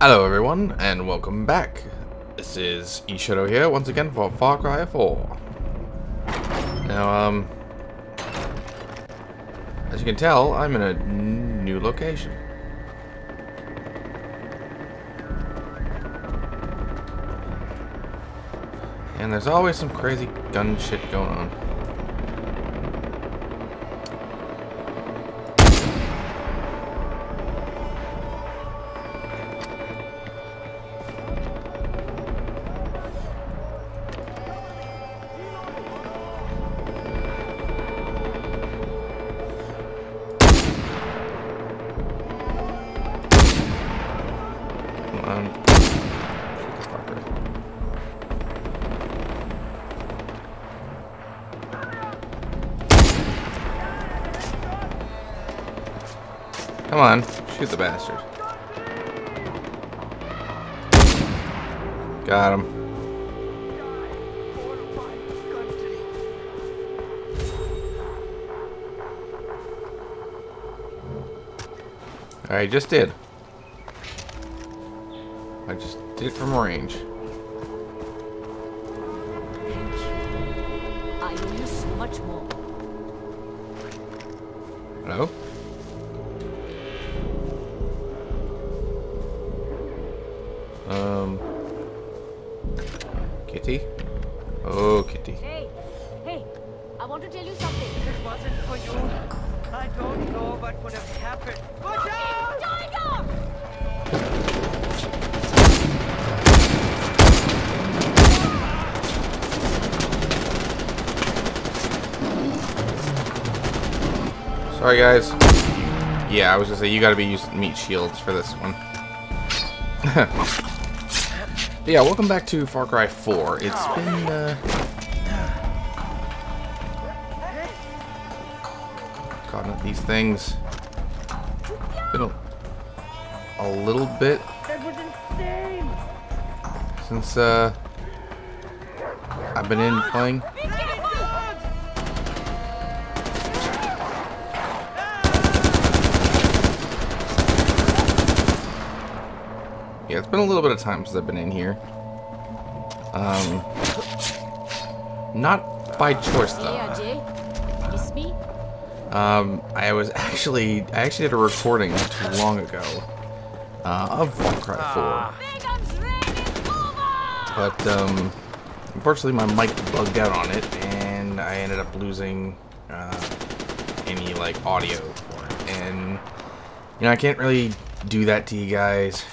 Hello everyone, and welcome back. This is EShadow here, once again for Far Cry 4. Now, um... As you can tell, I'm in a new location. And there's always some crazy gun shit going on. Come on, shoot the bastard. Got him. I just did. I just did it from range. I owe you so much more. Hello? Sorry, guys. Yeah, I was gonna say, you gotta be using meat shields for this one. yeah, welcome back to Far Cry 4. It's been, uh... God, not these things. Been a, a little bit since, uh... I've been in playing. Yeah, it's been a little bit of time since I've been in here. Um, not by choice though. Hey, Ajay. Miss me? Um, I was actually, I actually did a recording not too long ago uh, of Far Cry 4, Pagan's reign is over! but um, unfortunately my mic bugged out on it, and I ended up losing uh, any like audio for it, and you know I can't really do that to you guys.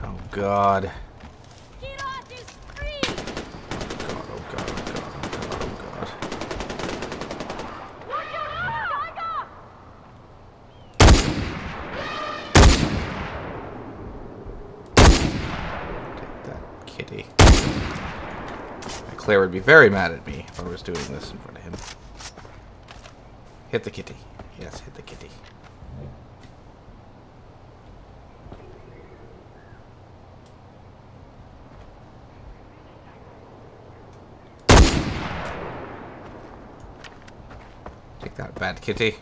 Oh, oh God. Oh oh oh oh! Take that kitty. Claire would be very mad at me if I was doing this in front of him. Hit the kitty. Yes, hit the kitty. That bad kitty.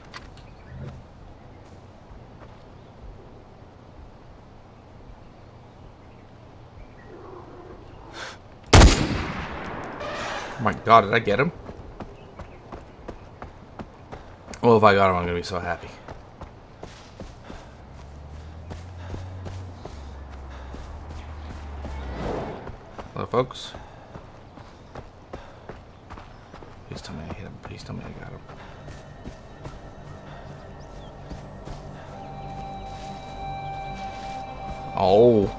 Oh my god, did I get him? Well, if I got him, I'm gonna be so happy. Hello, folks. Please tell me I hit him. Please tell me I got him. Oh.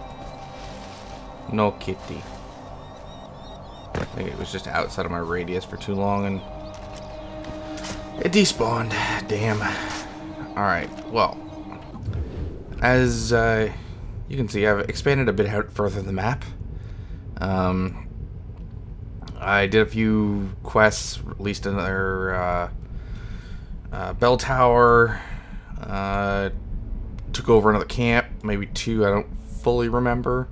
No kitty. I think it was just outside of my radius for too long and it despawned. Damn. Alright, well. As uh, you can see, I've expanded a bit out further the map. Um, I did a few quests, released another uh, uh, bell tower, uh, took over another camp, maybe two, I don't fully remember.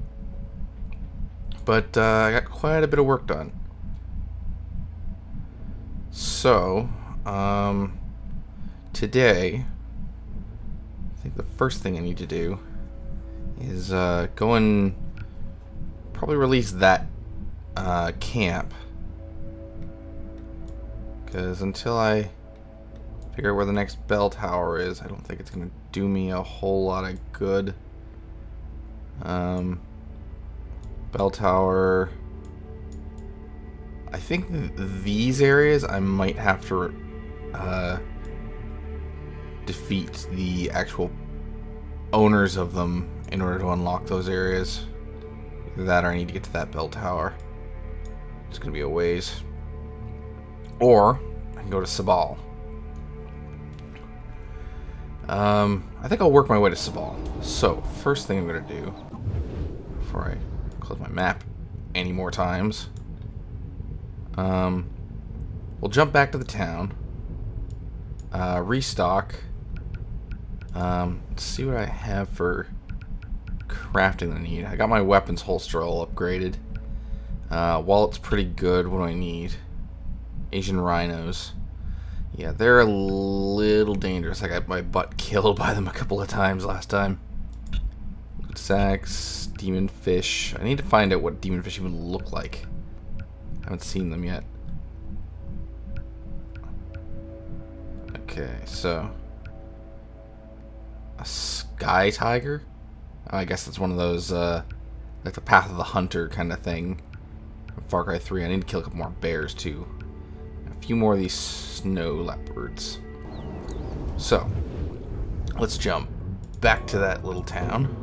But uh, I got quite a bit of work done. So, um, today, I think the first thing I need to do is uh, go and probably release that uh, camp. Because until I figure out where the next bell tower is, I don't think it's going to do me a whole lot of good. Um, bell tower. I think th these areas I might have to uh, defeat the actual owners of them in order to unlock those areas. Either that or I need to get to that bell tower. It's going to be a ways. Or I can go to Sabal. Um, I think I'll work my way to Sabal. So, first thing I'm going to do, before I close my map any more times, um, we'll jump back to the town, uh, restock, um, see what I have for crafting I need. I got my weapons holster all upgraded. Uh, wallet's pretty good. What do I need? Asian rhinos. Yeah, they're a little dangerous. I got my butt killed by them a couple of times last time. Sacks, demon fish. I need to find out what demon fish even look like. I haven't seen them yet. Okay, so a sky tiger. Oh, I guess that's one of those uh, like the Path of the Hunter kind of thing. Far Cry 3. I need to kill a couple more bears too. A few more of these snow leopards. So, let's jump back to that little town.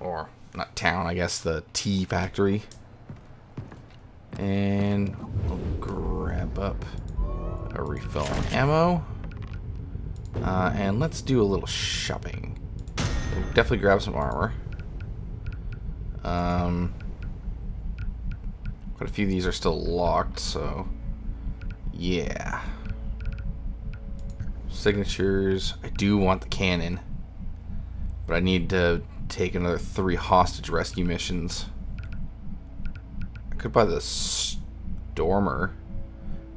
Or, not town, I guess, the tea factory. And we'll grab up a refill on ammo. Uh, and let's do a little shopping. We'll definitely grab some armor. Um, quite a few of these are still locked, so yeah. Signatures. I do want the cannon, but I need to take another three hostage rescue missions. I could buy the Stormer,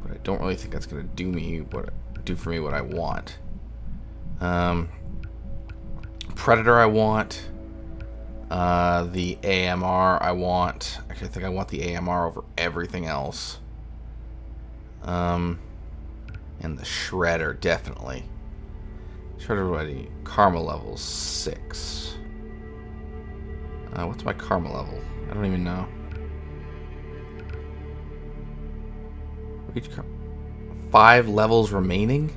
but I don't really think that's gonna do me what do for me what I want. Um, Predator I want. Uh, the AMR I want. Actually, I think I want the AMR over everything else. Um, and the Shredder, definitely. Shredder ready. Karma level 6. Uh, what's my karma level? I don't even know. Reach Five levels remaining?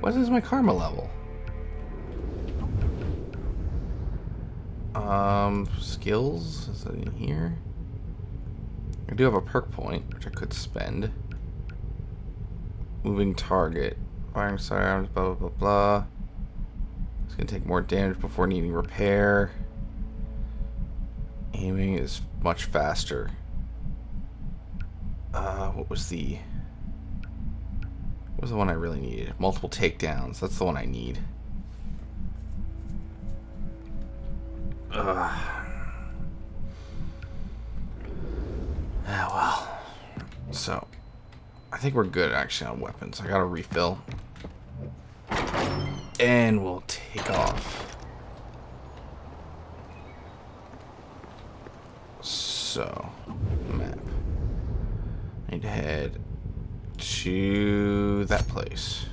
What is my karma level? Um, skills? Is that in here? I do have a perk point, which I could spend. Moving target. Firing sidearms, blah, blah, blah, blah. It's going to take more damage before needing repair. Aiming is much faster. Uh, what was the... What was the one I really needed? Multiple takedowns. That's the one I need. Ugh. Ah, well. So, I think we're good actually on weapons. I gotta refill. And we'll take off. So, map. I need to head to that place.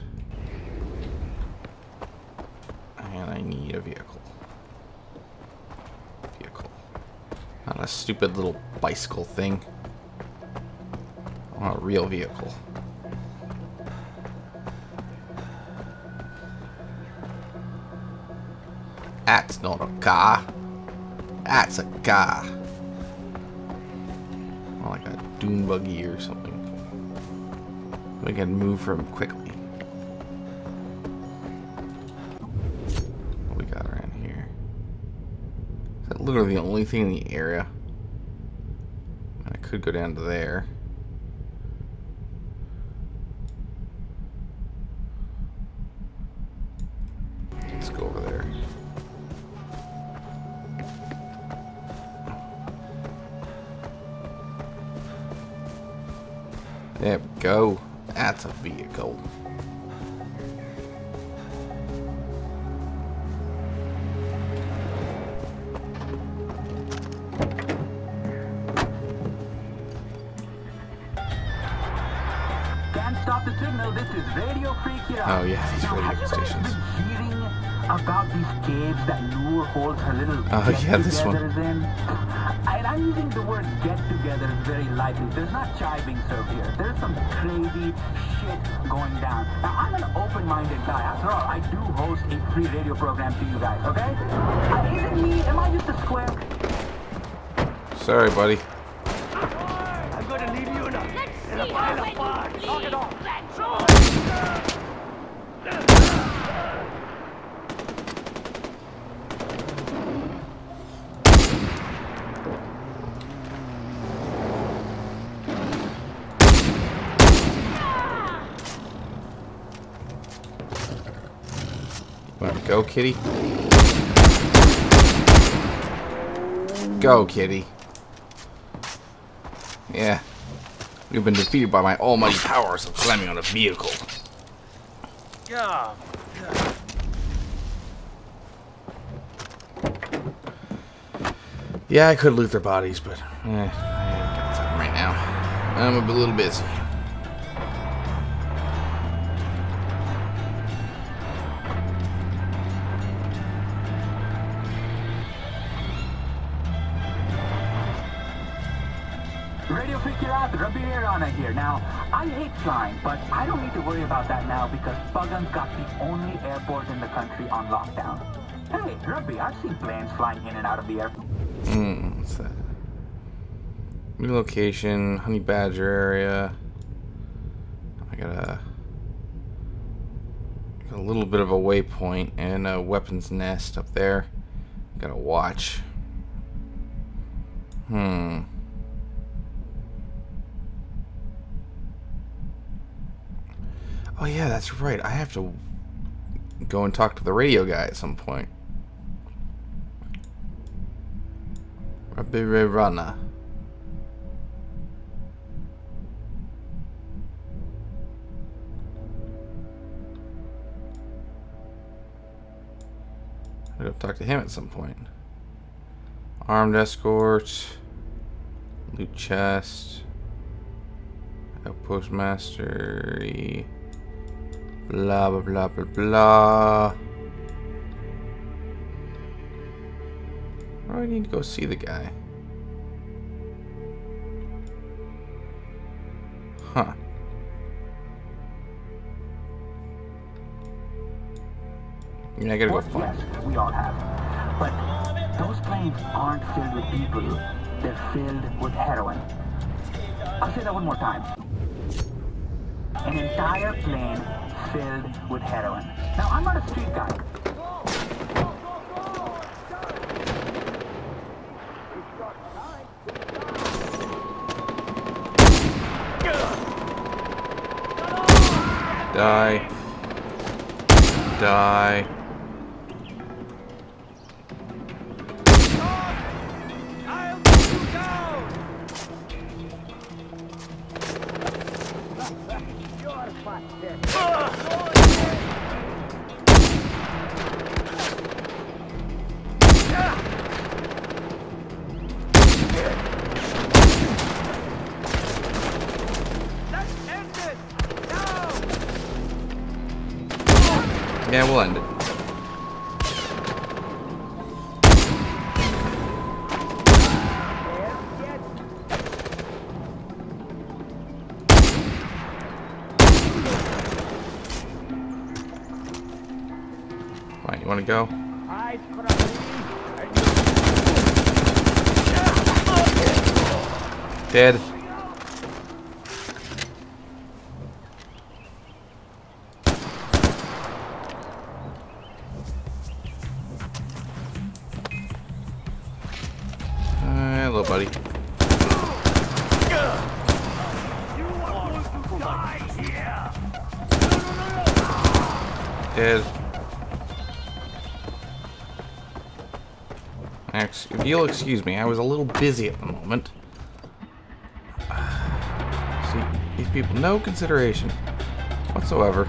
And I need a vehicle. Vehicle. Not a stupid little bicycle thing. I a real vehicle. That's not a car. That's a car. Like a dune buggy or something. We can move from quickly. What we got around here? Is that literally the only thing in the area? I could go down to there. Go. That's a vehicle. About these caves that Noore holds her little Oh, yeah, this one. in? And I'm using the word get-together very lightly. There's not jibing served here. There's some crazy shit going down. Now, I'm an open-minded guy. After all, I do host a free radio program to you guys, okay? Uh, is it me? Am I just a square? Sorry, buddy. I'm gonna leave you in a, Let's in a pile of bark. Knock it off. Let's Want to go, kitty? Go, kitty. Yeah. You've been defeated by my almighty powers of climbing on a vehicle. Yeah. Yeah, I could loot their bodies, but eh, I ain't got time right now. I'm a little busy. I hate flying, but I don't need to worry about that now because Pagan's got the only airport in the country on lockdown. Hey, Rabi, I've seen planes flying in and out of the airport. Hmm, what's that? New location, Honey Badger area. I got a, got a little bit of a waypoint and a weapons nest up there. Got a watch. Hmm. Oh yeah, that's right. I have to go and talk to the radio guy at some point. Rabirana. I gotta talk to him at some point. Armed escort. Loot chest. Outpost mastery. Blah blah blah blah blah. I need to go see the guy? Huh. I mean, I gotta go find. yes, we all have. But those planes aren't filled with people. They're filled with heroin. I'll say that one more time. An entire plane filled with heroin. Now, I'm not a street guy. Die. Die. Yeah, we'll end it. Right, you wanna go? Dead. If you'll excuse me, I was a little busy at the moment. Uh, see, these people, no consideration whatsoever.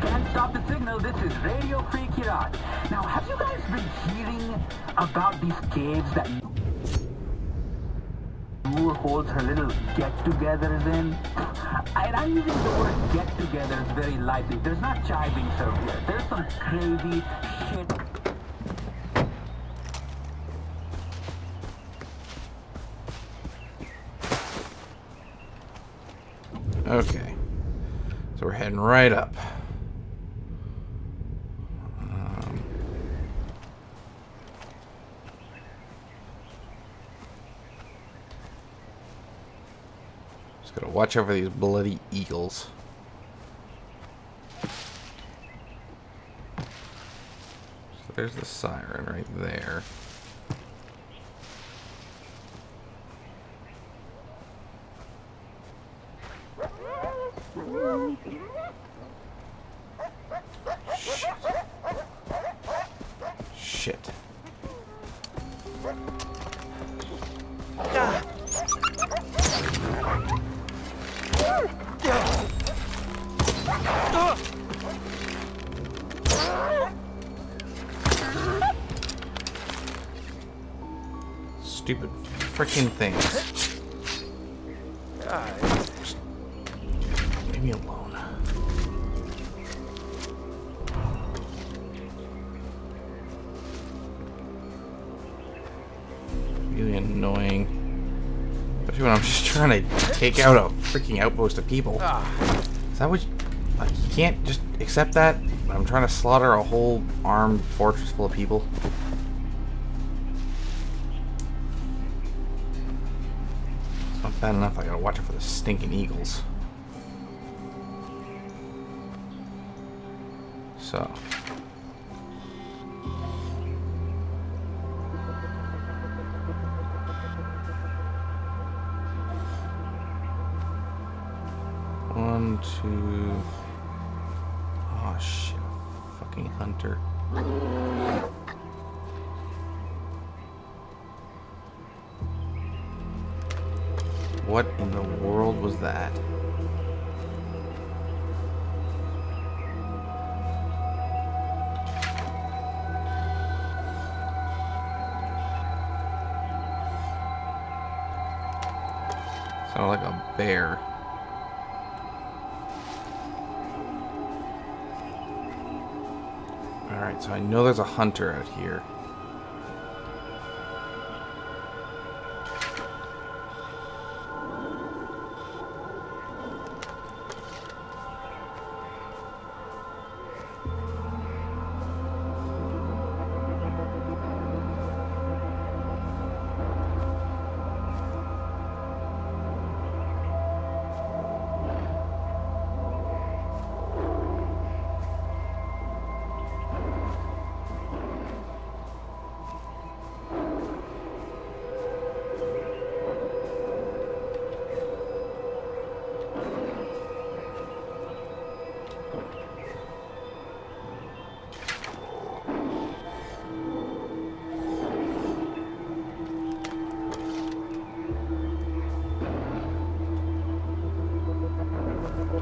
Can't stop the signal. This is Radio Free Kyrat. Now, have you guys been hearing about these caves that Noore holds her little get-togethers in? And I'm using the word get together very lightly. There's not chai being served here. There's some crazy shit Okay. Right up. Um, just gotta watch for these bloody eagles. So there's the siren right there. Shit. Stupid freaking things. Really annoying. Especially when I'm just trying to take out a freaking outpost of people. Ah. Is that what you, like, you can't just accept that? I'm trying to slaughter a whole armed fortress full of people. It's not bad enough I gotta watch out for the stinking eagles. So. Fucking hunter. What in the world was that? Sounded like a bear. So I know there's a hunter out here.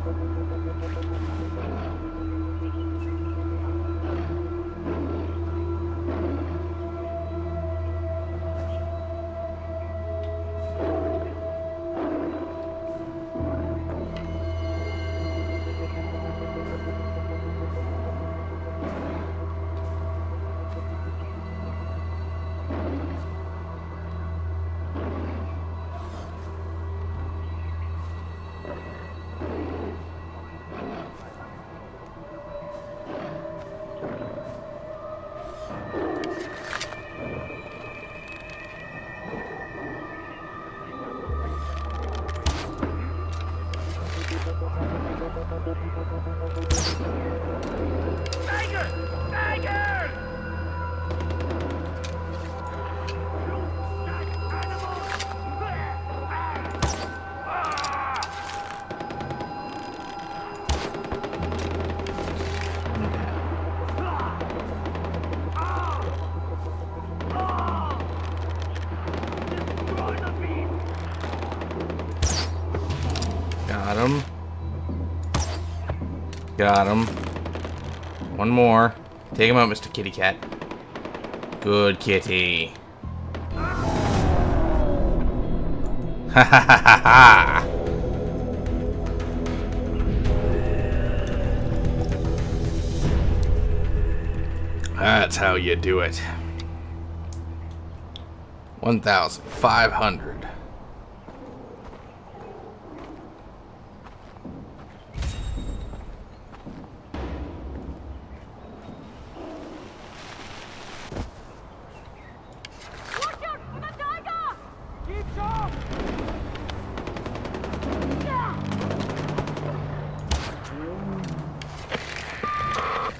Thank you. Got him. One more. Take him out, Mr. Kitty Cat. Good kitty. Ha ha ha ha ha! That's how you do it. 1,500.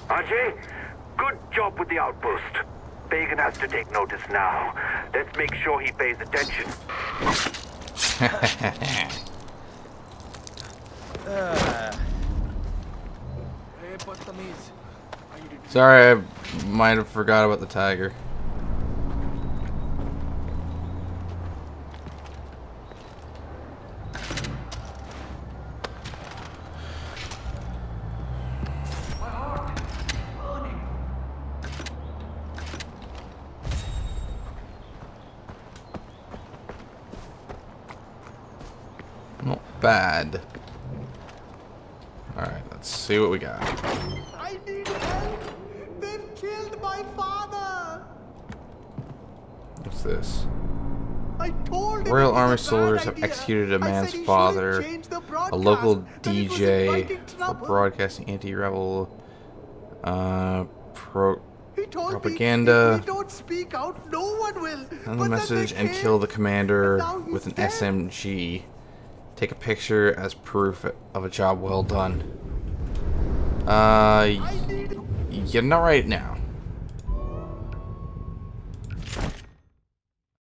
Ajay, good job with the outpost. Pagan has to take notice now. Let's make sure he pays attention. Sorry, I might have forgot about the tiger. Bad. Alright, let's see what we got. I need help! They've killed my father! What's this? I told him Royal Army soldiers have executed a man's father, a local that it was DJ for broadcasting anti-rebel uh, pro He told me propaganda. if we don't speak out, no one will. Send the message and kill the commander with an. SMG. Take a picture as proof of a job well done. Uh, yeah, not right now.